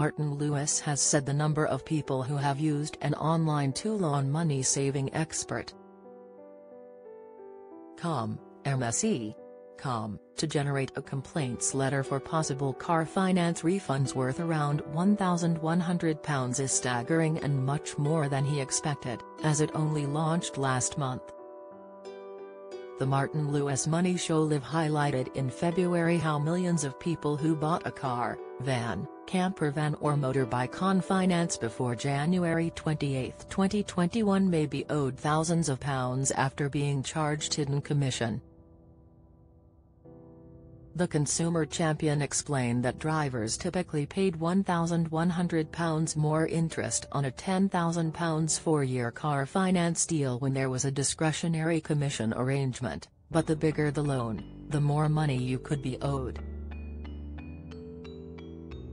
Martin Lewis has said the number of people who have used an online tool on money-saving expert. Com, MSE. Com, to generate a complaints letter for possible car finance refunds worth around £1,100 is staggering and much more than he expected, as it only launched last month. The Martin Lewis Money Show Live highlighted in February how millions of people who bought a car, van, camper van or motorbike on finance before January 28, 2021 may be owed thousands of pounds after being charged hidden commission. The consumer champion explained that drivers typically paid £1,100 more interest on a £10,000 four-year car finance deal when there was a discretionary commission arrangement, but the bigger the loan, the more money you could be owed.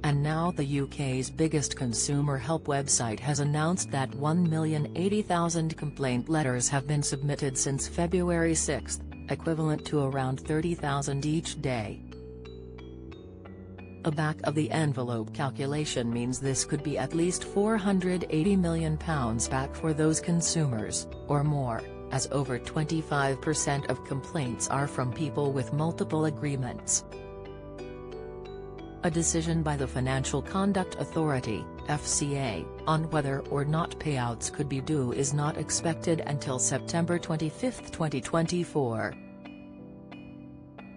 And now the UK's biggest consumer help website has announced that 1,080,000 complaint letters have been submitted since February 6 equivalent to around 30,000 each day. A back-of-the-envelope calculation means this could be at least £480 million back for those consumers, or more, as over 25% of complaints are from people with multiple agreements. A decision by the Financial Conduct Authority, FCA, on whether or not payouts could be due is not expected until September 25, 2024.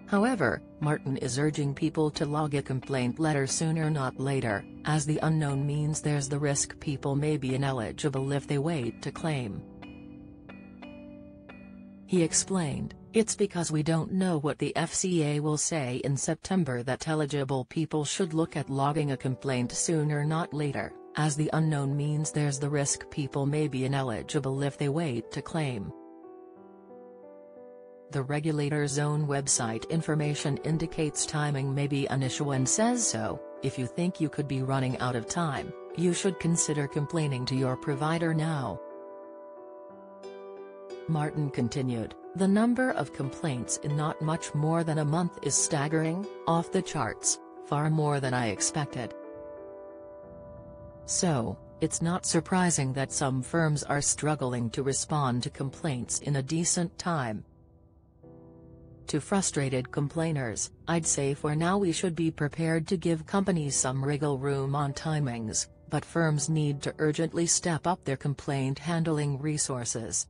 However, Martin is urging people to log a complaint letter sooner not later, as the unknown means there's the risk people may be ineligible if they wait to claim. He explained, it's because we don't know what the FCA will say in September that eligible people should look at logging a complaint sooner not later, as the unknown means there's the risk people may be ineligible if they wait to claim. The regulator's own website information indicates timing may be an issue and says so, if you think you could be running out of time, you should consider complaining to your provider now. Martin continued, the number of complaints in not much more than a month is staggering, off the charts, far more than I expected. So, it's not surprising that some firms are struggling to respond to complaints in a decent time. To frustrated complainers, I'd say for now we should be prepared to give companies some wriggle room on timings, but firms need to urgently step up their complaint handling resources.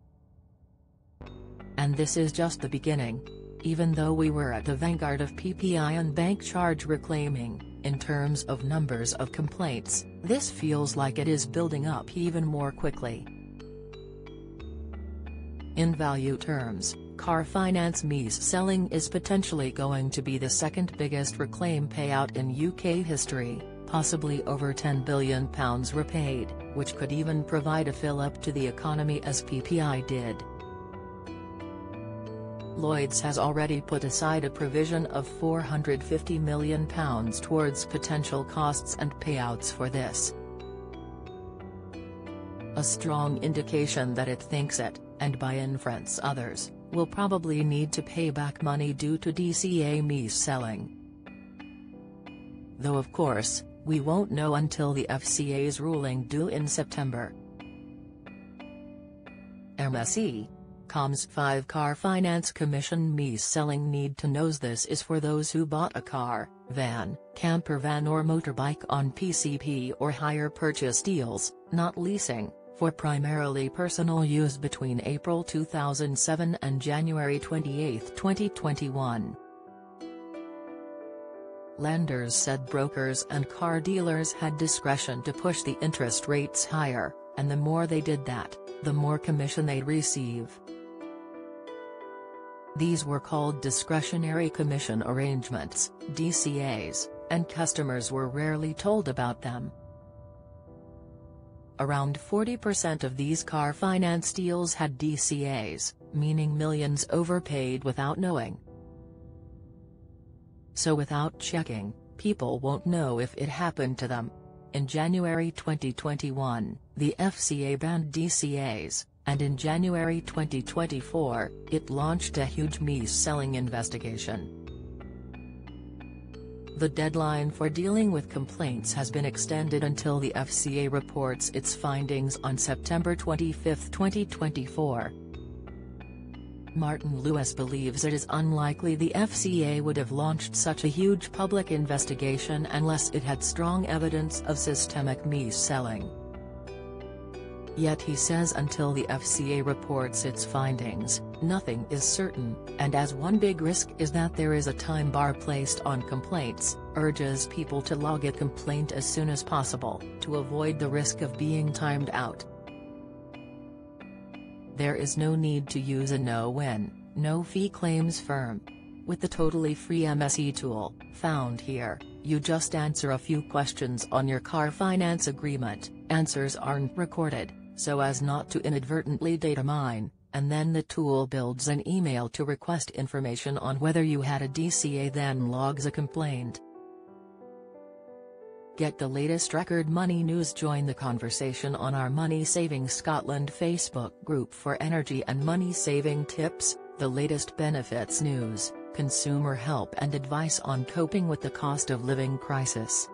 And this is just the beginning. Even though we were at the vanguard of PPI and bank charge reclaiming, in terms of numbers of complaints, this feels like it is building up even more quickly. In value terms, car finance mis-selling is potentially going to be the second biggest reclaim payout in UK history, possibly over £10 billion repaid, which could even provide a fill-up to the economy as PPI did. Lloyds has already put aside a provision of £450 million towards potential costs and payouts for this. A strong indication that it thinks it, and by inference others, will probably need to pay back money due to DCA mis-selling. Though of course, we won't know until the FCA's ruling due in September. MSE Com's 5 Car Finance Commission mis-selling need to knows this is for those who bought a car, van, camper van or motorbike on PCP or hire purchase deals, not leasing for primarily personal use between April 2007 and January 28, 2021. Lenders said brokers and car dealers had discretion to push the interest rates higher, and the more they did that, the more commission they'd receive. These were called discretionary commission arrangements, DCAs, and customers were rarely told about them. Around 40% of these car finance deals had DCAs, meaning millions overpaid without knowing. So without checking, people won't know if it happened to them. In January 2021, the FCA banned DCAs, and in January 2024, it launched a huge mis-selling investigation. The deadline for dealing with complaints has been extended until the FCA reports its findings on September 25, 2024. Martin Lewis believes it is unlikely the FCA would have launched such a huge public investigation unless it had strong evidence of systemic mis-selling. Yet he says until the FCA reports its findings, nothing is certain, and as one big risk is that there is a time bar placed on complaints, urges people to log a complaint as soon as possible, to avoid the risk of being timed out. There is no need to use a no-win, no-fee claims firm. With the totally free MSE tool, found here, you just answer a few questions on your car finance agreement, answers aren't recorded, so as not to inadvertently data mine, and then the tool builds an email to request information on whether you had a DCA then logs a complaint. Get the latest record money news join the conversation on our Money Saving Scotland Facebook group for energy and money saving tips, the latest benefits news, consumer help and advice on coping with the cost of living crisis.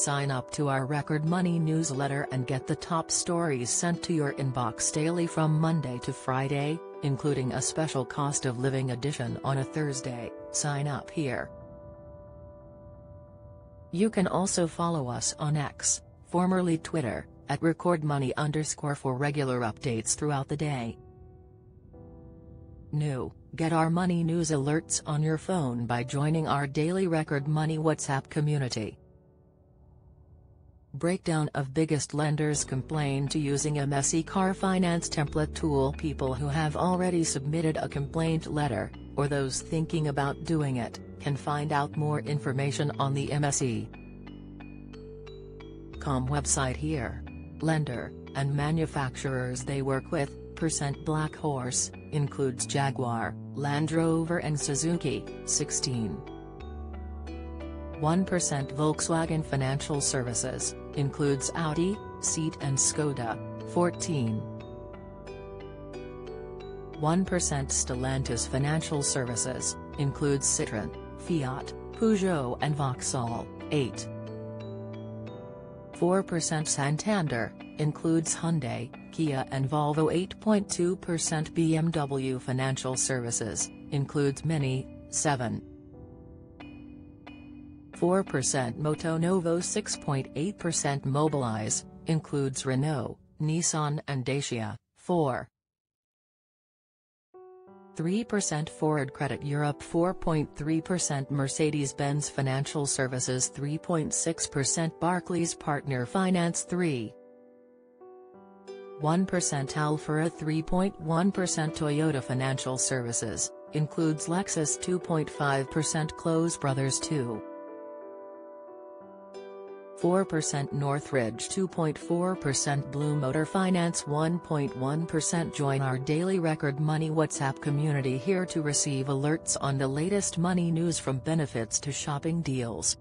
Sign up to our Record Money newsletter and get the top stories sent to your inbox daily from Monday to Friday, including a special cost of living edition on a Thursday. Sign up here. You can also follow us on X, formerly Twitter, at recordmoney underscore for regular updates throughout the day. New, get our money news alerts on your phone by joining our daily Record Money WhatsApp community. Breakdown of biggest lenders complain to using a MSE car finance template tool People who have already submitted a complaint letter, or those thinking about doing it, can find out more information on the MSE. Com website here. Lender, and manufacturers they work with, percent Black Horse, includes Jaguar, Land Rover and Suzuki, 16. 1% Volkswagen Financial Services, includes Audi, Seat and Skoda, 14. 1% Stellantis Financial Services, includes Citroën, Fiat, Peugeot and Vauxhall, 8. 4% Santander, includes Hyundai, Kia and Volvo 8.2% BMW Financial Services, includes Mini, 7. 4% Motonovo 6.8% Mobilize, includes Renault, Nissan and Dacia, 4. 3% Ford Credit Europe 4.3% Mercedes-Benz Financial Services 3.6% Barclays Partner Finance 3. 1% Alphera 3.1% Toyota Financial Services, includes Lexus 2.5% Close Brothers 2. 4% Northridge 2.4% Blue Motor Finance 1.1% Join our daily Record Money WhatsApp community here to receive alerts on the latest money news from benefits to shopping deals.